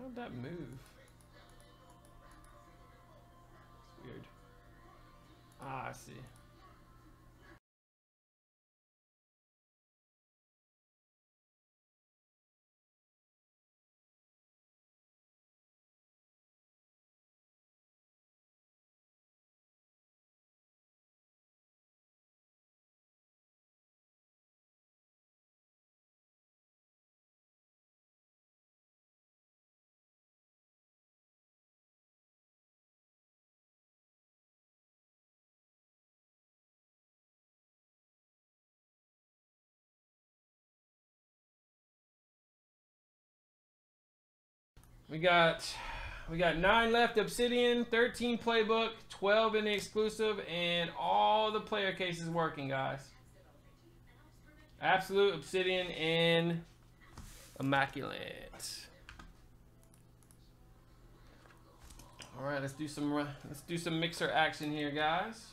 How'd that move? It's weird. Ah, I see. We got we got nine left Obsidian, 13 playbook, 12 in the exclusive, and all the player cases working, guys. Absolute Obsidian and Immaculate. All right, let's do some let's do some mixer action here, guys.